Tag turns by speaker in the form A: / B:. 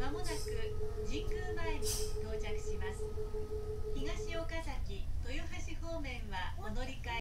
A: まもなく神宮前に到着します。東岡崎豊橋方面はお乗り換